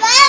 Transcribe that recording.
Vai!